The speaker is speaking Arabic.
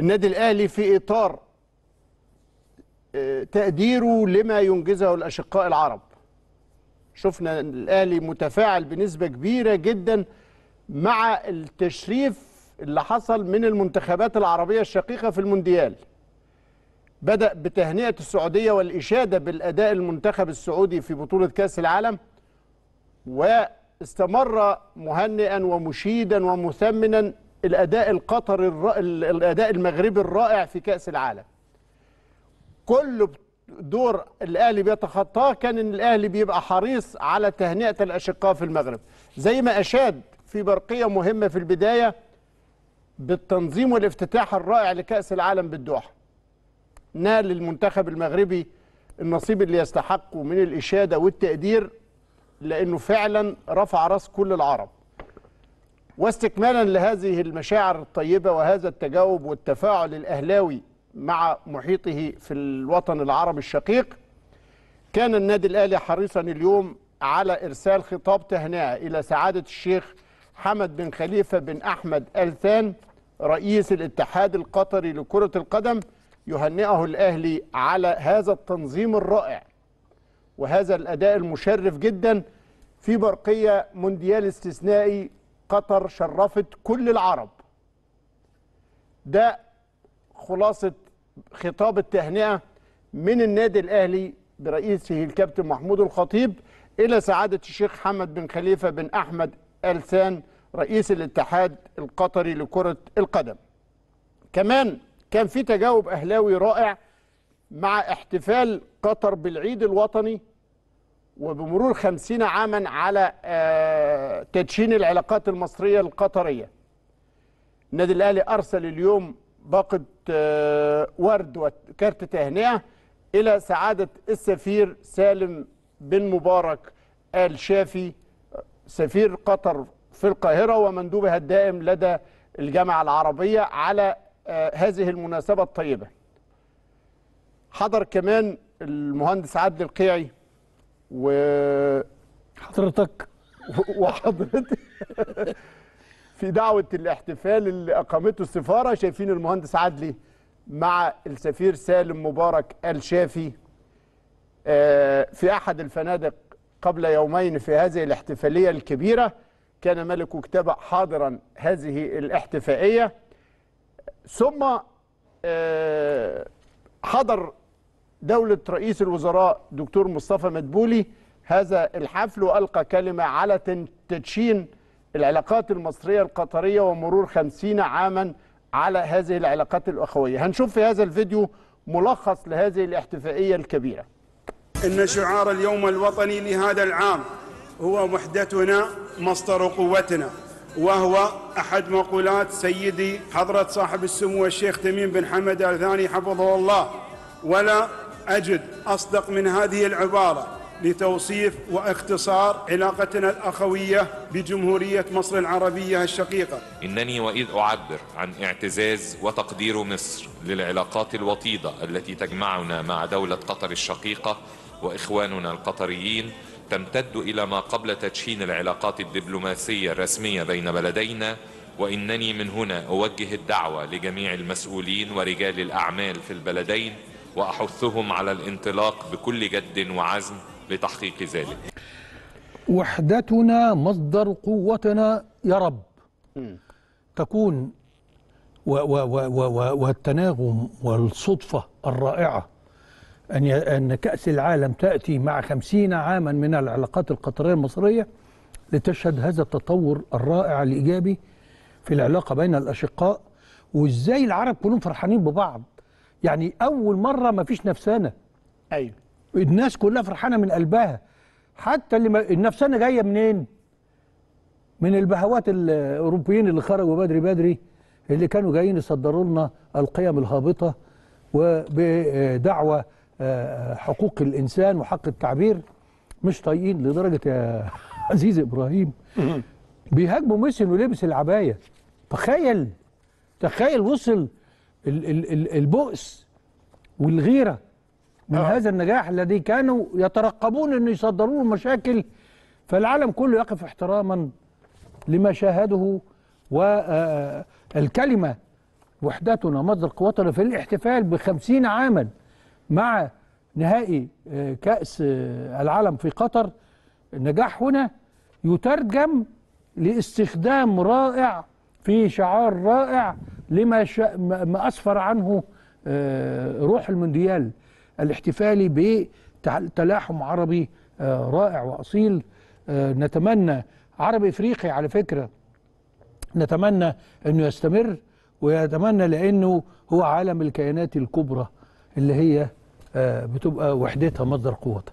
النادي الأهلي في إطار آه، تقديره لما ينجزه الأشقاء العرب. شفنا الأهلي متفاعل بنسبة كبيرة جدا مع التشريف اللي حصل من المنتخبات العربية الشقيقة في المونديال. بدأ بتهنئة السعودية والإشادة بالأداء المنتخب السعودي في بطولة كأس العالم واستمر مهنئا ومشيدا ومثمنا الأداء القطري الر... الأداء المغربي الرائع في كأس العالم. كل دور الأهلي بيتخطاه كان إن الأهلي بيبقى حريص على تهنئة الأشقاء في المغرب. زي ما أشاد في برقية مهمة في البداية بالتنظيم والافتتاح الرائع لكأس العالم بالدوحة. نال المنتخب المغربي النصيب اللي يستحقه من الإشادة والتقدير لأنه فعلا رفع رأس كل العرب. واستكمالا لهذه المشاعر الطيبة وهذا التجاوب والتفاعل الأهلاوي مع محيطه في الوطن العربي الشقيق كان النادي الأهلي حريصا اليوم على إرسال خطاب تهنئة إلى سعادة الشيخ حمد بن خليفة بن أحمد ألثان رئيس الاتحاد القطري لكرة القدم يهنئه الأهلي على هذا التنظيم الرائع. وهذا الأداء المشرف جدا في برقية مونديال استثنائي قطر شرفت كل العرب. ده خلاصة خطاب التهنئة من النادي الأهلي برئيسه الكابتن محمود الخطيب إلى سعادة الشيخ حمد بن خليفة بن أحمد ألسان رئيس الاتحاد القطري لكرة القدم. كمان كان في تجاوب أهلاوي رائع مع احتفال قطر بالعيد الوطني وبمرور خمسين عاما على آه، تدشين العلاقات المصرية القطرية. النادي الأهلي أرسل اليوم باقة آه، ورد وكارت تهنئة إلى سعادة السفير سالم بن مبارك آل شافي سفير قطر في القاهرة ومندوبها الدائم لدى الجامعة العربية على آه، هذه المناسبة الطيبة. حضر كمان المهندس عادل القيعي و حضرتك. وحضرتك في دعوة الاحتفال اللي أقامته السفارة شايفين المهندس عدلي مع السفير سالم مبارك الشافي. آه، في أحد الفنادق قبل يومين في هذه الاحتفالية الكبيرة كان ملك كتابة حاضرا هذه الاحتفائية. ثم آه، حضر دولة رئيس الوزراء دكتور مصطفى مدبولي هذا الحفل وألقى كلمة على تدشين العلاقات المصرية القطرية ومرور خمسين عاما على هذه العلاقات الأخوية. هنشوف في هذا الفيديو ملخص لهذه الاحتفائية الكبيرة. إن شعار اليوم الوطني لهذا العام هو وحدتنا مصدر قوتنا وهو أحد مقولات سيدي حضرة صاحب السمو الشيخ تميم بن حمد آل ثاني حفظه الله. ولا أجد أصدق من هذه العبارة لتوصيف واختصار علاقتنا الأخوية بجمهورية مصر العربية الشقيقة. إنني وإذ أعبر عن اعتزاز وتقدير مصر للعلاقات الوطيدة التي تجمعنا مع دولة قطر الشقيقة وإخواننا القطريين تمتد إلى ما قبل تدشين العلاقات الدبلوماسية الرسمية بين بلدينا وإنني من هنا أوجه الدعوة لجميع المسؤولين ورجال الأعمال في البلدين وأحثهم على الانطلاق بكل جد وعزم لتحقيق ذلك. وحدتنا مصدر قوتنا يا رب. تكون و و و و و والتناغم والصدفة الرائعة أن أن كأس العالم تأتي مع خمسين عاما من العلاقات القطرية المصرية لتشهد هذا التطور الرائع الإيجابي في العلاقة بين الأشقاء وإزاي العرب كلهم فرحانين ببعض. يعني أول مرة ما فيش نفسانة. أيوه. الناس كلها فرحانة من قلبها. حتى اللي ما النفسانة جاية منين؟ من البهوات الأوروبيين اللي خرجوا بدري بدري اللي كانوا جايين يصدروا لنا القيم الهابطة وبدعوى آه، حقوق الإنسان وحق التعبير. مش طايقين لدرجة يا عزيز إبراهيم. بيهاجموا ميسي انه لبس العباية. تخيل تخيل وصل البؤس والغيرة من آه. هذا النجاح الذي كانوا يترقبون أن يصدروا له مشاكل فالعالم كله يقف احتراما لما شاهده والكلمة وحدتنا مصدر قوتنا في الاحتفال بخمسين عاما مع نهائي آه، كأس آه، العالم في قطر النجاح هنا يترجم لاستخدام رائع في شعار رائع لما شا ما أسفر عنه آه، روح المونديال الاحتفالي بتلاحم عربي آه، رائع وأصيل. آه، نتمنى عربي إفريقي على فكرة نتمنى أنه يستمر ويتمنى لأنه هو عالم الكيانات الكبرى اللي هي بتبقى وحدتها مصدر قوتها.